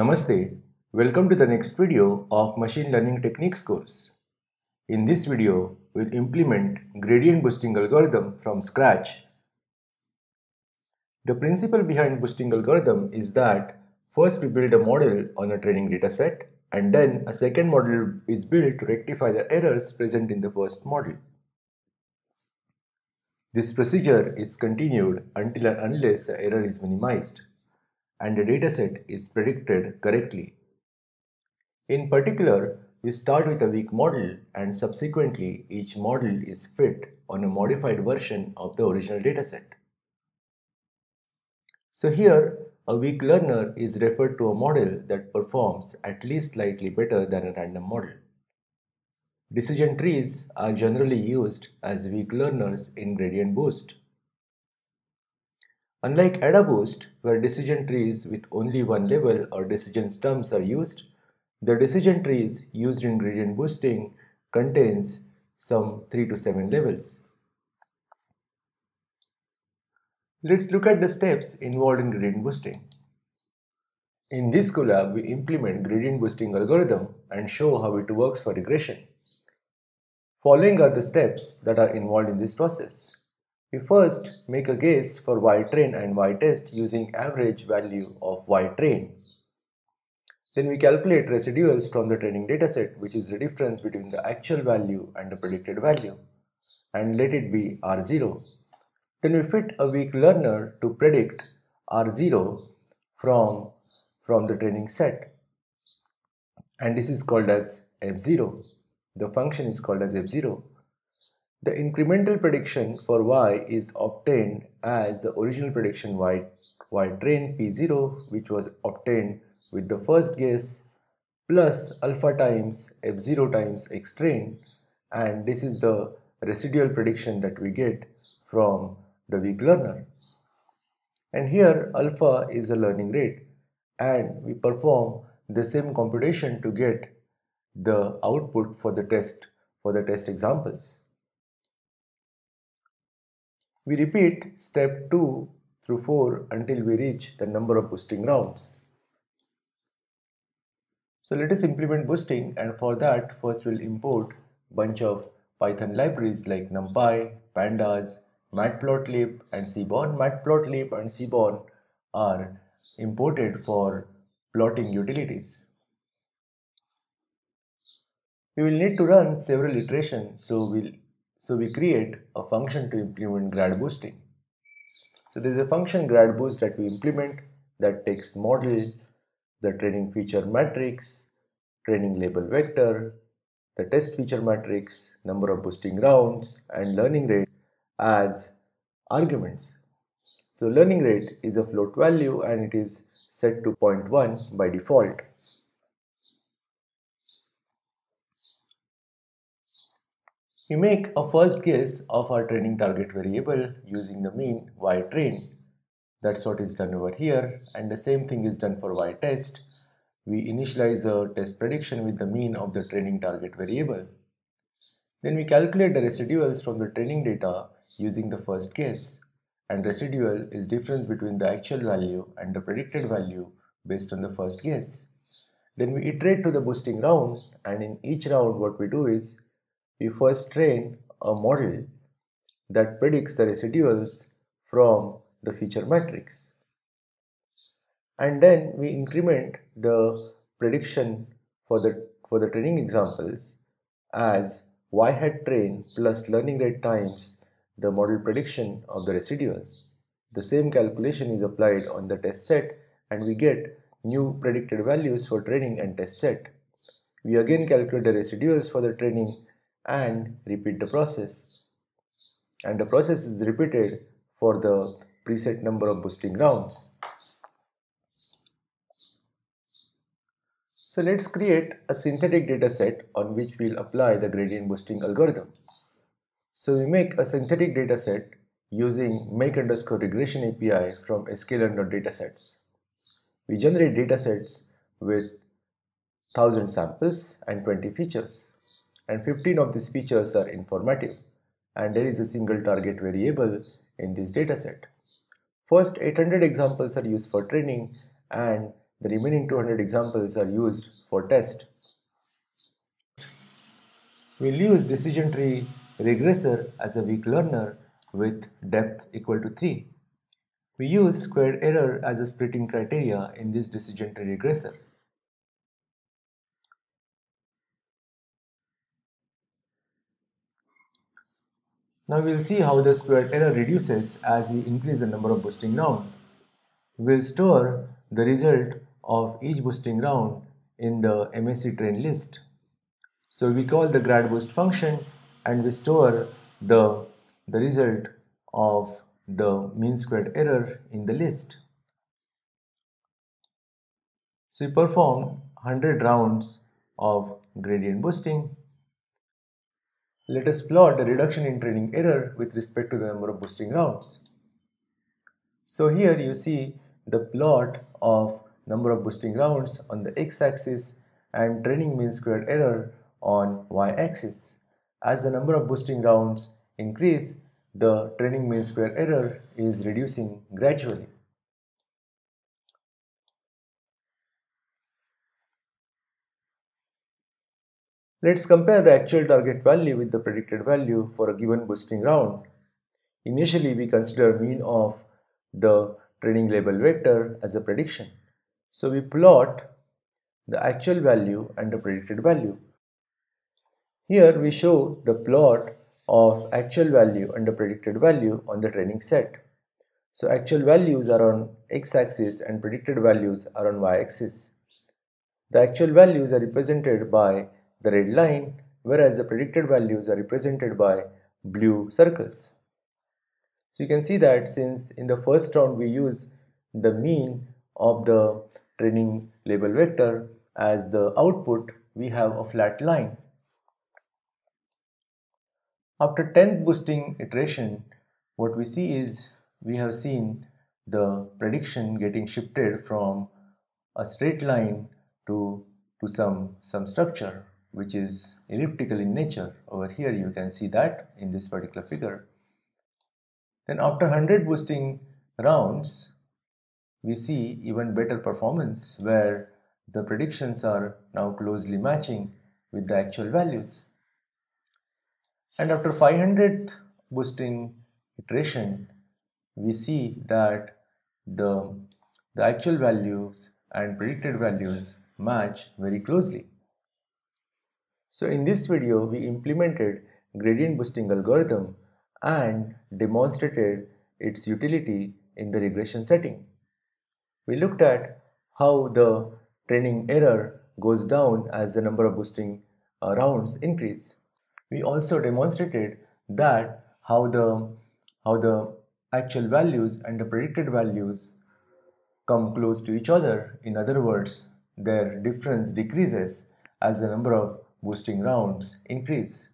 Namaste, welcome to the next video of Machine Learning Techniques course. In this video, we'll implement gradient boosting algorithm from scratch. The principle behind boosting algorithm is that first we build a model on a training dataset and then a second model is built to rectify the errors present in the first model. This procedure is continued until and unless the error is minimized and the dataset is predicted correctly. In particular, we start with a weak model and subsequently each model is fit on a modified version of the original dataset. So here, a weak learner is referred to a model that performs at least slightly better than a random model. Decision trees are generally used as weak learners in gradient boost. Unlike AdaBoost, where decision trees with only one level or decision stumps are used, the decision trees used in gradient boosting contains some 3 to 7 levels. Let's look at the steps involved in gradient boosting. In this Colab, we implement gradient boosting algorithm and show how it works for regression. Following are the steps that are involved in this process. We first make a guess for y-train and y-test using average value of y-train. Then we calculate residuals from the training dataset which is the difference between the actual value and the predicted value and let it be R0. Then we fit a weak learner to predict R0 from, from the training set and this is called as F0. The function is called as F0 the incremental prediction for y is obtained as the original prediction y, y train p0 which was obtained with the first guess plus alpha times f0 times x train and this is the residual prediction that we get from the weak learner. And here alpha is the learning rate and we perform the same computation to get the output for the test for the test examples. We repeat step 2 through 4 until we reach the number of boosting rounds. So let us implement boosting and for that first we'll import bunch of Python libraries like NumPy, Pandas, Matplotlib and Seaborn. Matplotlib and Seaborn are imported for plotting utilities. We will need to run several iterations so we'll so we create a function to implement grad boosting. So there is a function grad boost that we implement that takes model, the training feature matrix, training label vector, the test feature matrix, number of boosting rounds and learning rate as arguments. So learning rate is a float value and it is set to 0.1 by default. We make a first guess of our training target variable using the mean y train. That's what is done over here and the same thing is done for y test. We initialize a test prediction with the mean of the training target variable. Then we calculate the residuals from the training data using the first guess and residual is difference between the actual value and the predicted value based on the first guess. Then we iterate to the boosting round and in each round what we do is we first train a model that predicts the residuals from the feature matrix. And then we increment the prediction for the, for the training examples as y hat train plus learning rate times the model prediction of the residual. The same calculation is applied on the test set and we get new predicted values for training and test set. We again calculate the residuals for the training and repeat the process. And the process is repeated for the preset number of boosting rounds. So let's create a synthetic data set on which we'll apply the gradient boosting algorithm. So we make a synthetic data set using make underscore regression API from sklearn.datasets. We generate datasets with 1000 samples and 20 features and 15 of these features are informative and there is a single target variable in this dataset. First 800 examples are used for training and The remaining 200 examples are used for test. We'll use decision tree regressor as a weak learner with depth equal to 3. We use squared error as a splitting criteria in this decision tree regressor. Now we'll see how the squared error reduces as we increase the number of boosting round. We'll store the result of each boosting round in the MSE train list. So we call the grad boost function and we store the, the result of the mean squared error in the list. So we perform 100 rounds of gradient boosting. Let us plot the reduction in training error with respect to the number of boosting rounds. So here you see the plot of number of boosting rounds on the x-axis and training mean squared error on y-axis. As the number of boosting rounds increase, the training mean square error is reducing gradually. Let's compare the actual target value with the predicted value for a given boosting round. Initially, we consider mean of the training label vector as a prediction. So we plot the actual value and the predicted value. Here we show the plot of actual value and the predicted value on the training set. So actual values are on x-axis and predicted values are on y-axis. The actual values are represented by the red line whereas the predicted values are represented by blue circles. So you can see that since in the first round we use the mean of the training label vector as the output we have a flat line after 10th boosting iteration, what we see is we have seen the prediction getting shifted from a straight line to, to some, some structure which is elliptical in nature. Over here you can see that in this particular figure. Then after 100 boosting rounds, we see even better performance where the predictions are now closely matching with the actual values. And after 500th boosting iteration, we see that the, the actual values and predicted values match very closely. So in this video, we implemented gradient boosting algorithm and demonstrated its utility in the regression setting. We looked at how the training error goes down as the number of boosting uh, rounds increase we also demonstrated that how the how the actual values and the predicted values come close to each other in other words their difference decreases as the number of boosting rounds increase